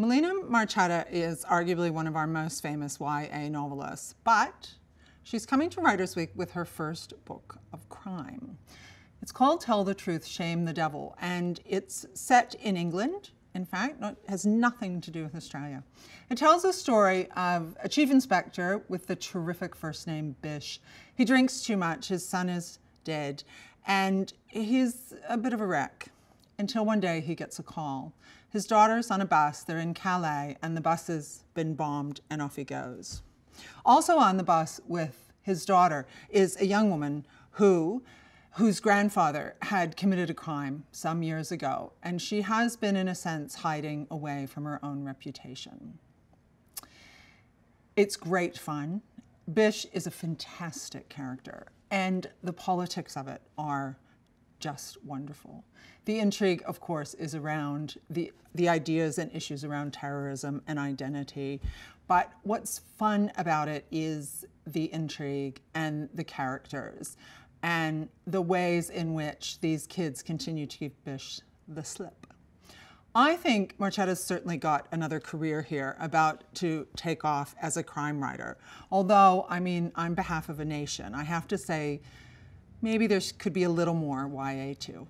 Melina Marchetta is arguably one of our most famous YA novelists, but she's coming to Writers Week with her first book of crime. It's called Tell the Truth, Shame the Devil, and it's set in England. In fact, it has nothing to do with Australia. It tells the story of a chief inspector with the terrific first name Bish. He drinks too much, his son is dead, and he's a bit of a wreck until one day he gets a call. His daughter's on a bus, they're in Calais, and the bus has been bombed, and off he goes. Also on the bus with his daughter is a young woman who whose grandfather had committed a crime some years ago, and she has been, in a sense, hiding away from her own reputation. It's great fun. Bish is a fantastic character, and the politics of it are just wonderful. The intrigue, of course, is around the, the ideas and issues around terrorism and identity. But what's fun about it is the intrigue and the characters and the ways in which these kids continue to give Bish the slip. I think Marchetta's certainly got another career here about to take off as a crime writer. Although, I mean, on behalf of a nation, I have to say maybe there could be a little more YA too.